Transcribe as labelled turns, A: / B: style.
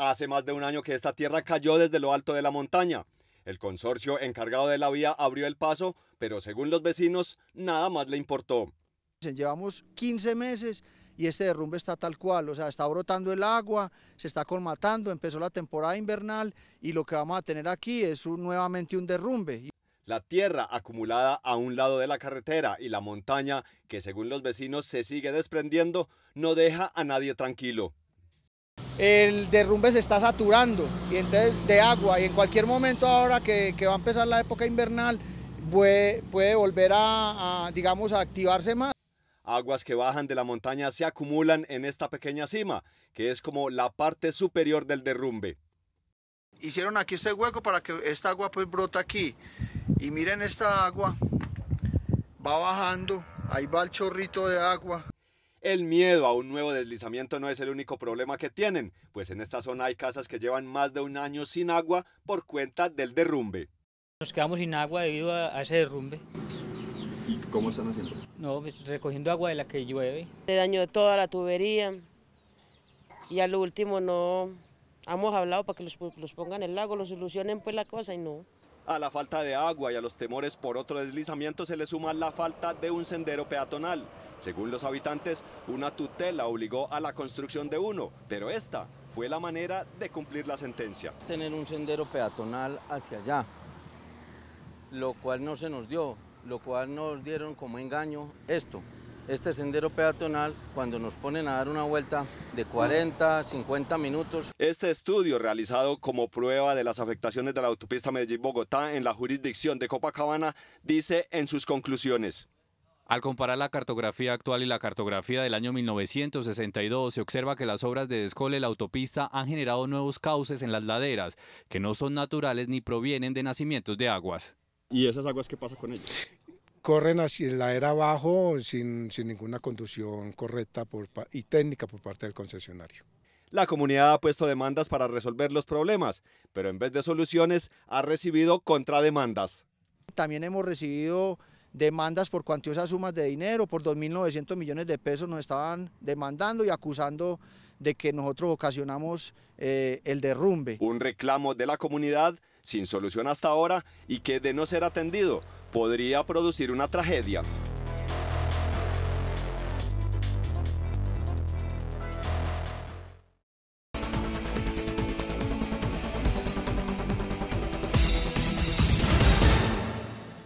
A: Hace más de un año que esta tierra cayó desde lo alto de la montaña. El consorcio encargado de la vía abrió el paso, pero según los vecinos, nada más le importó.
B: Llevamos 15 meses y este derrumbe está tal cual, o sea, está brotando el agua, se está colmatando, empezó la temporada invernal y lo que vamos a tener aquí es nuevamente un derrumbe.
A: La tierra acumulada a un lado de la carretera y la montaña, que según los vecinos se sigue desprendiendo, no deja a nadie tranquilo
B: el derrumbe se está saturando y entonces de agua y en cualquier momento ahora que, va a empezar la época invernal puede, puede volver a, digamos, a activarse más.
A: Aguas que bajan de la montaña se acumulan en esta pequeña cima, que es como la parte superior del derrumbe.
B: Hicieron aquí este hueco para que esta agua pues brota aquí. Y miren esta agua, va bajando, ahí va el chorrito de agua.
A: El miedo a un nuevo deslizamiento no es el único problema que tienen, pues en esta zona hay casas que llevan más de un año sin agua por cuenta del derrumbe.
C: Nos quedamos sin agua debido a, ese derrumbe.
A: ¿Y cómo están haciendo?
C: No, pues recogiendo agua de la que llueve.
D: Se dañó toda la tubería y al último no hemos hablado para que los, los pongan en el lago, lo solucionen pues la cosa y no.
A: A la falta de agua y a los temores por otro deslizamiento se le suma la falta de un sendero peatonal. Según los habitantes, una tutela obligó a la construcción de uno, pero esta fue la manera de cumplir la sentencia.
E: Tener un sendero peatonal hacia allá, lo cual no se nos dio, lo cual nos dieron como engaño esto. Este sendero peatonal, cuando nos ponen a dar una vuelta de 40, 50 minutos.
A: Este estudio, realizado como prueba de las afectaciones de la autopista Medellín-Bogotá en la jurisdicción de Copacabana, dice en sus conclusiones.
F: Al comparar la cartografía actual y la cartografía del año 1962, se observa que las obras de descole la autopista han generado nuevos cauces en las laderas, que no son naturales ni provienen de nacimientos de aguas.
A: ¿Y esas aguas qué pasa con ellas?
G: Corren hacia la ladera abajo sin, sin ninguna conducción correcta por, y técnica por parte del concesionario.
A: La comunidad ha puesto demandas para resolver los problemas, pero en vez de soluciones ha recibido contrademandas.
B: También hemos recibido demandas por cuantiosas sumas de dinero, por 2.900 millones de pesos nos estaban demandando y acusando de que nosotros ocasionamos eh, el derrumbe.
A: Un reclamo de la comunidad sin solución hasta ahora y que de no ser atendido podría producir una tragedia.